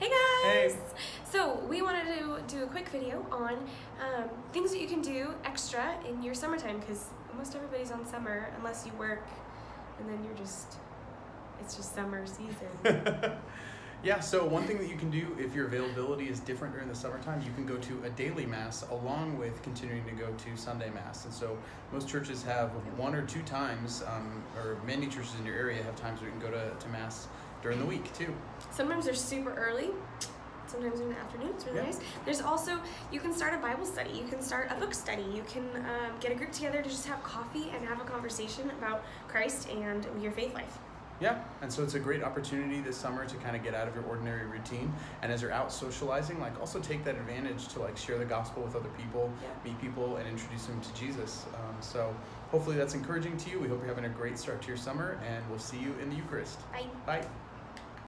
Hey guys! Hey. So we wanted to do a quick video on um, things that you can do extra in your summertime because almost everybody's on summer unless you work and then you're just, it's just summer season. yeah, so one thing that you can do if your availability is different during the summertime, you can go to a daily mass along with continuing to go to Sunday mass. And so most churches have one or two times, um, or many churches in your area have times where you can go to, to mass during the week too. Sometimes they're super early. Sometimes in the afternoon, it's really Yeah. nice. There's also, you can start a Bible study, you can start a book study, you can um, get a group together to just have coffee and have a conversation about Christ and your faith life. Yeah, and so it's a great opportunity this summer to kind of get out of your ordinary routine. And as you're out socializing, like also take that advantage to like share the gospel with other people, Yeah. meet people, and introduce them to Jesus. Um, so hopefully that's encouraging to you. We hope you're having a great start to your summer, and we'll see you in the Eucharist. Bye. Bye.